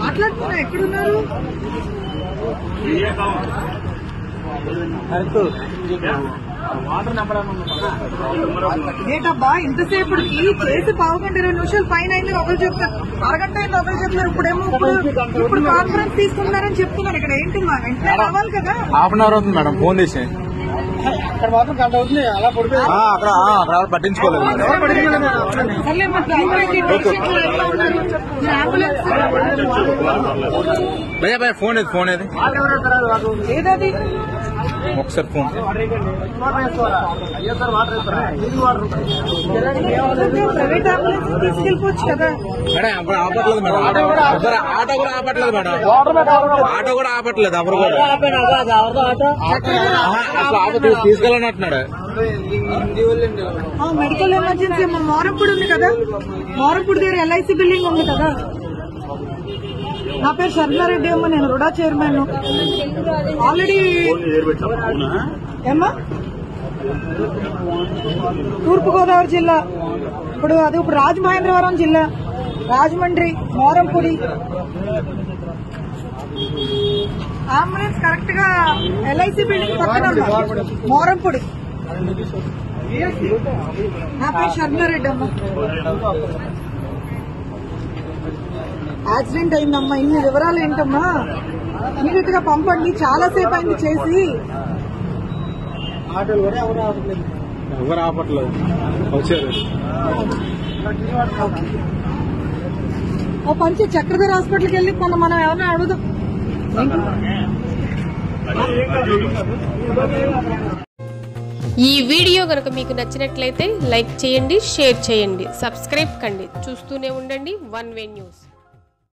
మాట్లాడుతున్నా ఎక్కడున్నారు? ఏంటబ్బా ఇంతసేపటికి చేసి పావుగంట ఇరవై నిమిషాలు పైన అయింది ఒకరు చెప్తారు. అరగంట అయింది ఒకరు చెప్తారు. ఇప్పుడేమో ఇప్పుడు ఇప్పుడు కాన్ఫరెన్స్ తీసుకున్నారని చెప్తున్నారు ఇక్కడ ఏంటి మా వెంటనే రావాలి కదా? హాఫ్ అన్ అవర్ అవుతుంది మేడం ఫోన్ చేసి. అక్కడ మాత్రం గంట అవుతుంది అలా పడిపోయి అక్కడ పట్టించుకోలేదు భయ్యా ఫోన్ ఏది ఫోన్ ఏది? ఏదది? ఒకసారి ఫోన్. మేడం అప్పుడు ఆపట్లేదు మేడం. ఆటో కూడా ఎవరు ఆటో కూడా ఆపట్లేదు మేడం? ఆటో కూడా ఆపట్లేదు ఎవరు కూడా. అసలు ఆటో తీ- తీసుకెళ్ళని అంటున్నాడు మెడికల్ ఎమర్జెన్సీ మా మోరంపూడి ఉంది కదా. మోరంపూడి దగ్గర ఎల్ఐసి బిల్డింగ్ ఉంది కదా. నా పేరు శర్మారెడ్డి అమ్మ నేను రుడా చైర్మన్. ఆల్రెడీ ఏమ్మా? తూర్పుగోదావరి జిల్లా. ఇప్పుడు అది ఇప్పుడు రాజమహేంద్రవరం జిల్లా. రాజమండ్రి మోరంపూడి. అంబులెన్స్ కరెక్ట్గా ఎల్ఐసి బిల్డింగ్ పక్కన మోరంపూడి. నా పేరు శర్మారెడ్డి అమ్మ. యాక్సిడెంట్ అయిందమ్మా. ఇన్ని వివరాలు ఏంటమ్మా? ఇమీడియట్గా పంపండి. చాలా సేపు అయింది చేసి. ఎవరు ఆపట్లేదు. వచ్చారు ఓ పంచి చక్రధర్ హాస్పిటల్కి వెళ్ళి మనం మనం ఏమన్నా అడుగుదాం. ఈ వీడియో కనుక మీకు నచ్చినట్లయితే లైక్ చేయండి షేర్ చేయండి సబ్స్క్రైబ్ కండి. చూస్తూనే ఉండండి వన్ వే న్యూస్.